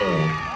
Oh.